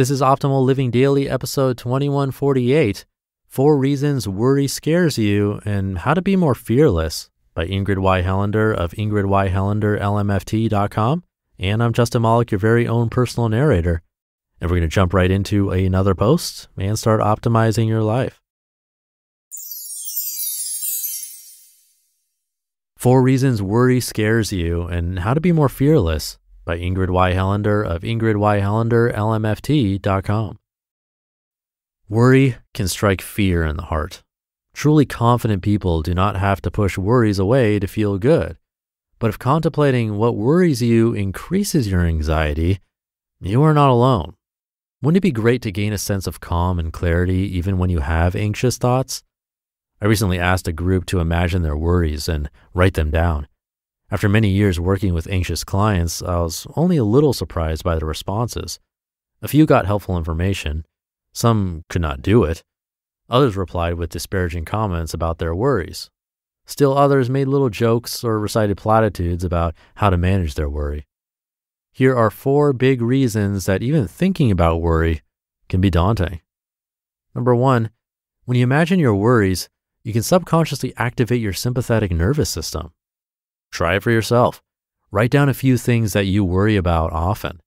This is Optimal Living Daily, episode 2148 Four Reasons Worry Scares You and How to Be More Fearless by Ingrid Y. Helander of IngridYHelanderLMFT.com. And I'm Justin Malik, your very own personal narrator. And we're going to jump right into another post and start optimizing your life. Four Reasons Worry Scares You and How to Be More Fearless by Ingrid Y. Helander of IngridYHelanderLMFT.com. Worry can strike fear in the heart. Truly confident people do not have to push worries away to feel good. But if contemplating what worries you increases your anxiety, you are not alone. Wouldn't it be great to gain a sense of calm and clarity even when you have anxious thoughts? I recently asked a group to imagine their worries and write them down. After many years working with anxious clients, I was only a little surprised by the responses. A few got helpful information. Some could not do it. Others replied with disparaging comments about their worries. Still others made little jokes or recited platitudes about how to manage their worry. Here are four big reasons that even thinking about worry can be daunting. Number one, when you imagine your worries, you can subconsciously activate your sympathetic nervous system. Try it for yourself. Write down a few things that you worry about often.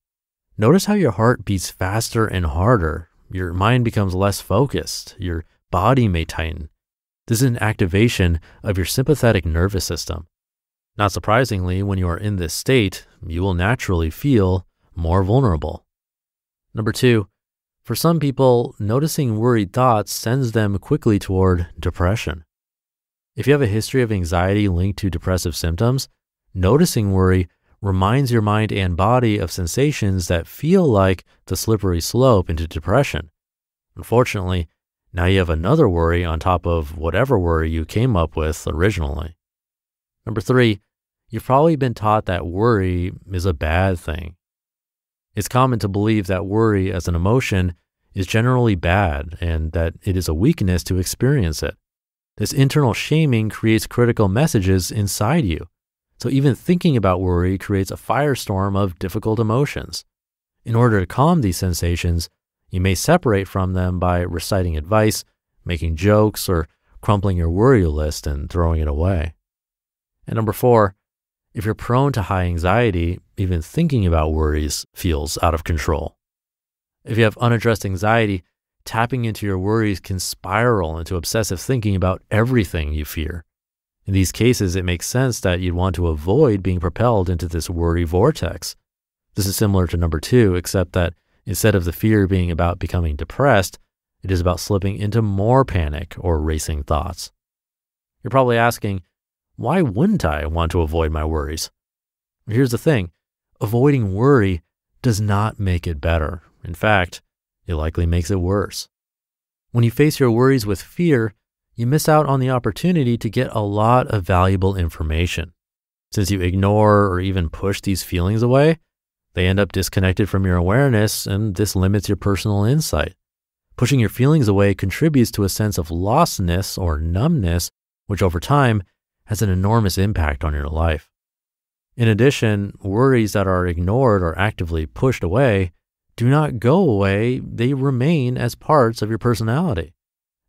Notice how your heart beats faster and harder. Your mind becomes less focused. Your body may tighten. This is an activation of your sympathetic nervous system. Not surprisingly, when you are in this state, you will naturally feel more vulnerable. Number two, for some people, noticing worried thoughts sends them quickly toward depression. If you have a history of anxiety linked to depressive symptoms, noticing worry reminds your mind and body of sensations that feel like the slippery slope into depression. Unfortunately, now you have another worry on top of whatever worry you came up with originally. Number three, you've probably been taught that worry is a bad thing. It's common to believe that worry as an emotion is generally bad and that it is a weakness to experience it. This internal shaming creates critical messages inside you. So even thinking about worry creates a firestorm of difficult emotions. In order to calm these sensations, you may separate from them by reciting advice, making jokes, or crumpling your worry list and throwing it away. And number four, if you're prone to high anxiety, even thinking about worries feels out of control. If you have unaddressed anxiety, tapping into your worries can spiral into obsessive thinking about everything you fear. In these cases, it makes sense that you'd want to avoid being propelled into this worry vortex. This is similar to number two, except that instead of the fear being about becoming depressed, it is about slipping into more panic or racing thoughts. You're probably asking, why wouldn't I want to avoid my worries? Here's the thing avoiding worry does not make it better. In fact, it likely makes it worse. When you face your worries with fear, you miss out on the opportunity to get a lot of valuable information. Since you ignore or even push these feelings away, they end up disconnected from your awareness, and this limits your personal insight. Pushing your feelings away contributes to a sense of lostness or numbness, which over time has an enormous impact on your life. In addition, worries that are ignored or actively pushed away do not go away, they remain as parts of your personality.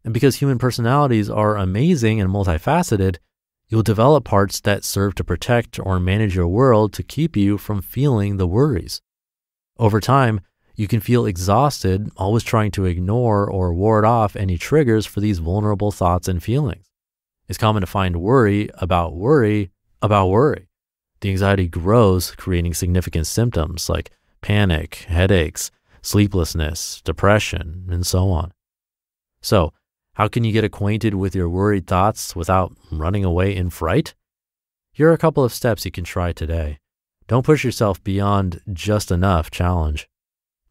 And because human personalities are amazing and multifaceted, you'll develop parts that serve to protect or manage your world to keep you from feeling the worries. Over time, you can feel exhausted, always trying to ignore or ward off any triggers for these vulnerable thoughts and feelings. It's common to find worry about worry about worry. The anxiety grows, creating significant symptoms like panic, headaches, sleeplessness, depression, and so on. So, how can you get acquainted with your worried thoughts without running away in fright? Here are a couple of steps you can try today. Don't push yourself beyond just enough challenge.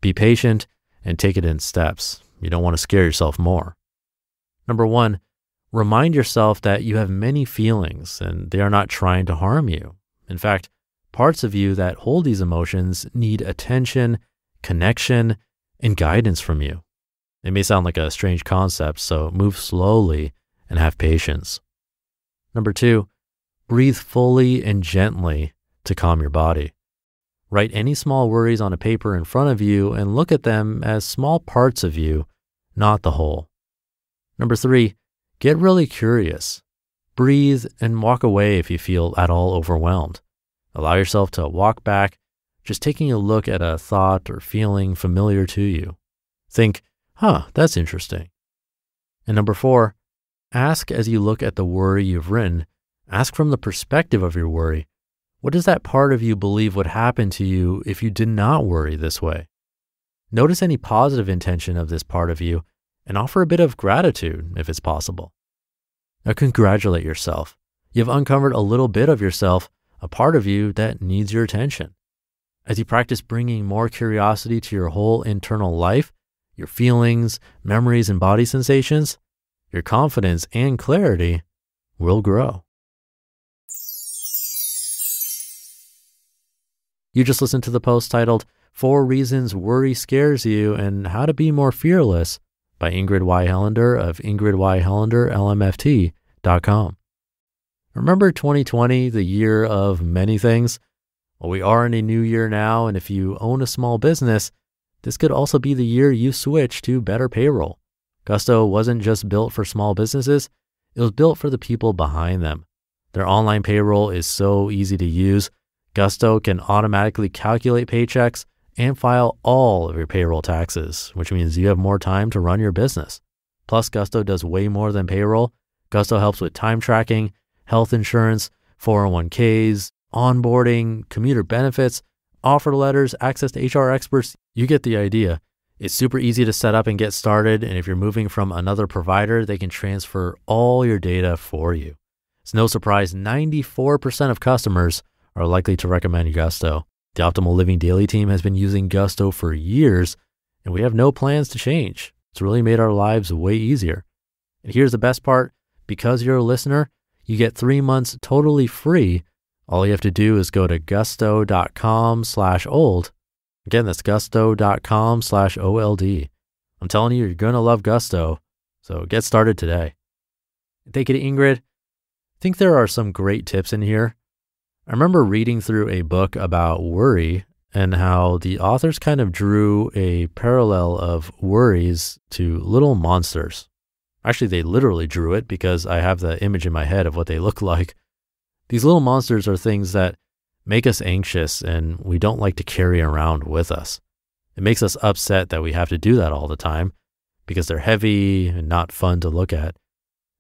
Be patient and take it in steps. You don't want to scare yourself more. Number one, remind yourself that you have many feelings and they are not trying to harm you. In fact, Parts of you that hold these emotions need attention, connection, and guidance from you. It may sound like a strange concept, so move slowly and have patience. Number two, breathe fully and gently to calm your body. Write any small worries on a paper in front of you and look at them as small parts of you, not the whole. Number three, get really curious. Breathe and walk away if you feel at all overwhelmed. Allow yourself to walk back, just taking a look at a thought or feeling familiar to you. Think, huh, that's interesting. And number four, ask as you look at the worry you've written, ask from the perspective of your worry. What does that part of you believe would happen to you if you did not worry this way? Notice any positive intention of this part of you and offer a bit of gratitude if it's possible. Now, congratulate yourself. You've uncovered a little bit of yourself, a part of you that needs your attention. As you practice bringing more curiosity to your whole internal life, your feelings, memories, and body sensations, your confidence and clarity will grow. You just listened to the post titled Four Reasons Worry Scares You and How to Be More Fearless by Ingrid Y. Helander of Ingrid Y. Helander, LMFT.com. Remember 2020, the year of many things? Well, we are in a new year now, and if you own a small business, this could also be the year you switch to better payroll. Gusto wasn't just built for small businesses, it was built for the people behind them. Their online payroll is so easy to use. Gusto can automatically calculate paychecks and file all of your payroll taxes, which means you have more time to run your business. Plus, Gusto does way more than payroll. Gusto helps with time tracking, health insurance, 401ks, onboarding, commuter benefits, offer letters, access to HR experts. You get the idea. It's super easy to set up and get started. And if you're moving from another provider, they can transfer all your data for you. It's no surprise 94% of customers are likely to recommend Gusto. The Optimal Living Daily team has been using Gusto for years, and we have no plans to change. It's really made our lives way easier. And here's the best part because you're a listener, you get three months totally free. All you have to do is go to gusto.com slash old. Again, that's gusto.com slash OLD. I'm telling you, you're going to love Gusto. So get started today. Thank you to Ingrid. I think there are some great tips in here. I remember reading through a book about worry and how the authors kind of drew a parallel of worries to little monsters. Actually, they literally drew it because I have the image in my head of what they look like. These little monsters are things that make us anxious and we don't like to carry around with us. It makes us upset that we have to do that all the time because they're heavy and not fun to look at.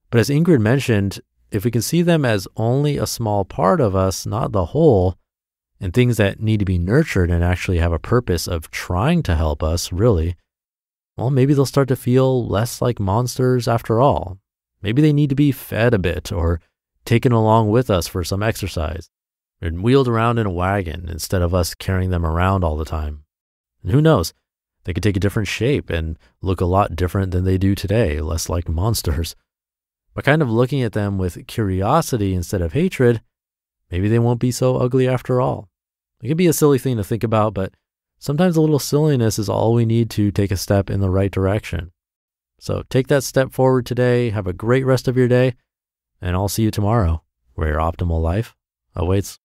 But as Ingrid mentioned, if we can see them as only a small part of us, not the whole, and things that need to be nurtured and actually have a purpose of trying to help us, really, well, maybe they'll start to feel less like monsters after all. Maybe they need to be fed a bit or taken along with us for some exercise and wheeled around in a wagon instead of us carrying them around all the time. And who knows? They could take a different shape and look a lot different than they do today, less like monsters. But kind of looking at them with curiosity instead of hatred, maybe they won't be so ugly after all. It can be a silly thing to think about, but sometimes a little silliness is all we need to take a step in the right direction. So take that step forward today. Have a great rest of your day, and I'll see you tomorrow where your optimal life awaits.